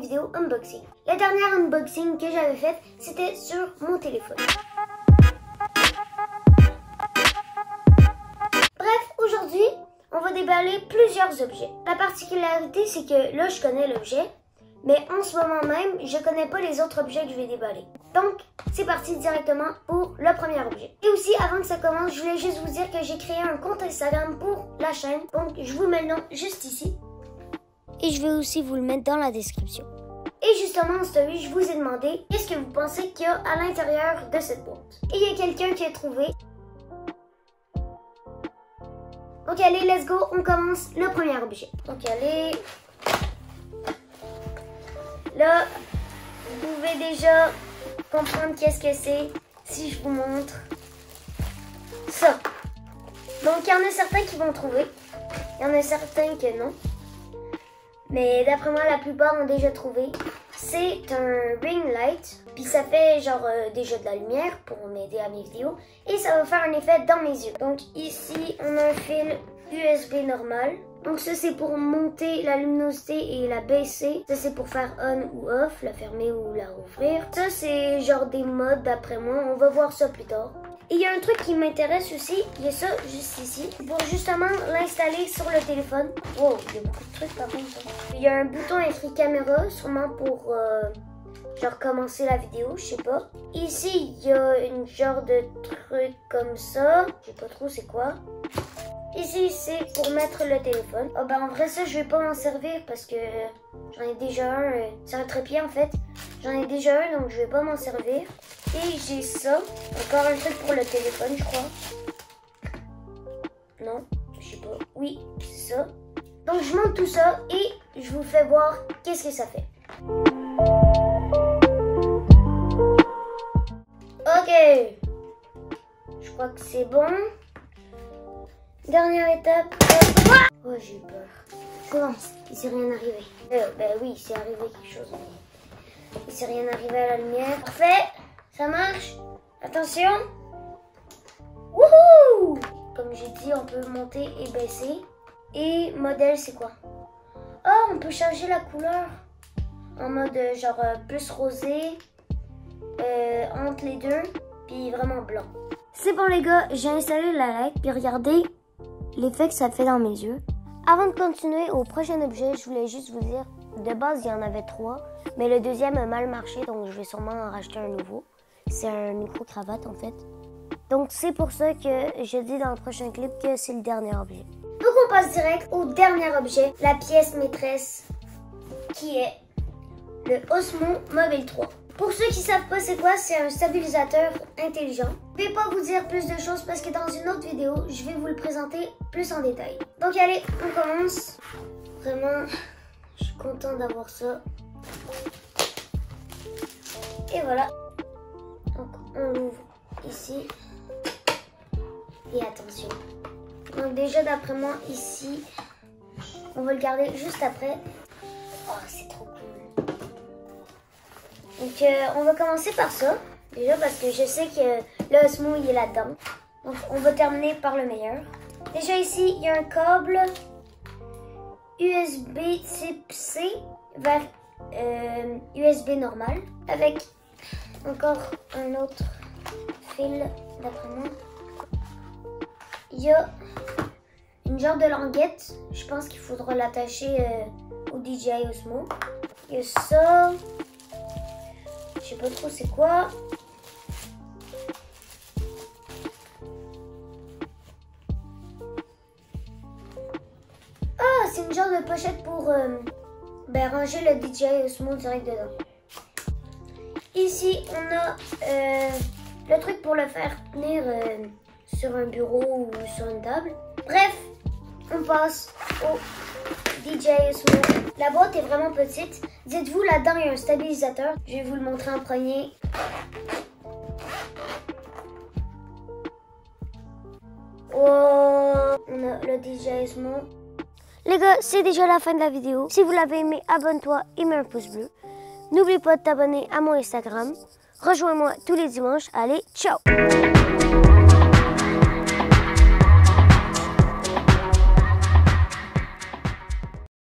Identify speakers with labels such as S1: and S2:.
S1: vidéo unboxing. La dernière unboxing que j'avais faite, c'était sur mon téléphone. Bref, aujourd'hui, on va déballer plusieurs objets. La particularité, c'est que là, je connais l'objet, mais en ce moment même, je connais pas les autres objets que je vais déballer. Donc, c'est parti directement pour le premier objet. Et aussi, avant que ça commence, je voulais juste vous dire que j'ai créé un compte Instagram pour la chaîne. Donc, je vous mets le nom juste ici. Et je vais aussi vous le mettre dans la description. Et justement, en story, je vous ai demandé qu'est-ce que vous pensez qu'il y a à l'intérieur de cette boîte? Et il y a quelqu'un qui a trouvé. Donc allez, let's go, on commence le premier objet. Donc allez. Là, vous pouvez déjà comprendre qu'est-ce que c'est si je vous montre ça. Donc il y en a certains qui vont trouver, il y en a certains que non. Mais d'après moi, la plupart ont déjà trouvé. C'est un ring light, puis ça fait genre euh, déjà de la lumière pour m'aider à mes vidéos, et ça va faire un effet dans mes yeux. Donc ici, on a un fil USB normal. Donc ça c'est pour monter la luminosité et la baisser. Ça c'est pour faire on ou off, la fermer ou la rouvrir. Ça c'est genre des modes d'après moi. On va voir ça plus tard. Et il y a un truc qui m'intéresse aussi, il y a ça juste ici, pour justement l'installer sur le téléphone. Wow, il y a beaucoup de trucs par contre. Il y a un bouton écrit caméra, sûrement pour euh, genre commencer la vidéo, je sais pas. Ici, il y a une genre de truc comme ça, je sais pas trop c'est quoi. Ici, c'est pour mettre le téléphone. Oh, ben, en vrai, ça, je vais pas m'en servir parce que j'en ai déjà un. Euh, c'est un trépied, en fait. J'en ai déjà un, donc je vais pas m'en servir. Et j'ai ça. Encore un truc pour le téléphone, je crois. Non, je sais pas. Oui, c'est ça. Donc, je monte tout ça et je vous fais voir qu'est-ce que ça fait. Crois que c'est bon. Dernière étape. Oh, j'ai eu peur. Commence. Il s'est rien arrivé. Euh, ben oui, il s'est arrivé quelque chose. Il s'est rien arrivé à la lumière. Parfait. Ça marche. Attention. Wouhou Comme j'ai dit, on peut monter et baisser. Et modèle, c'est quoi? Oh, on peut changer la couleur. En mode euh, genre euh, plus rosé. Entre les deux. Puis vraiment blanc. C'est bon les gars, j'ai installé la light. Puis regardez, l'effet que ça fait dans mes yeux. Avant de continuer au prochain objet, je voulais juste vous dire, de base, il y en avait trois, mais le deuxième a mal marché, donc je vais sûrement en racheter un nouveau. C'est un micro-cravate, en fait. Donc, c'est pour ça que je dis dans le prochain clip que c'est le dernier objet. Donc, on passe direct au dernier objet, la pièce maîtresse, qui est le Osmo Mobile 3. Pour ceux qui savent pas c'est quoi, c'est un stabilisateur intelligent. Je vais pas vous dire plus de choses parce que dans une autre vidéo, je vais vous le présenter plus en détail. Donc allez, on commence. Vraiment, je suis content d'avoir ça. Et voilà. Donc on l'ouvre ici. Et attention. Donc déjà d'après moi ici, on va le garder juste après. Oh, c'est. Donc, euh, on va commencer par ça. Déjà parce que je sais que le il est là-dedans. Donc, on va terminer par le meilleur. Déjà ici, il y a un câble USB type C vers USB euh, normal. Avec encore un autre fil d'après moi. Il y a une genre de languette. Je pense qu'il faudra l'attacher euh, au DJI Osmo. Il y a ça. Je sais pas trop c'est quoi. Ah, c'est une genre de pochette pour euh, ben, ranger le DJI Osmo direct dedans. Ici, on a euh, le truc pour le faire tenir euh, sur un bureau ou sur une table. Bref, on passe au DJI Osmo. La boîte est vraiment petite. Dites-vous, là-dedans, il y a un stabilisateur. Je vais vous le montrer en premier. Oh, on a le DJI Osmo. Les gars, c'est déjà la fin de la vidéo. Si vous l'avez aimé, abonne-toi et mets un pouce bleu. N'oublie pas de t'abonner à mon Instagram. Rejoins-moi tous les dimanches. Allez, ciao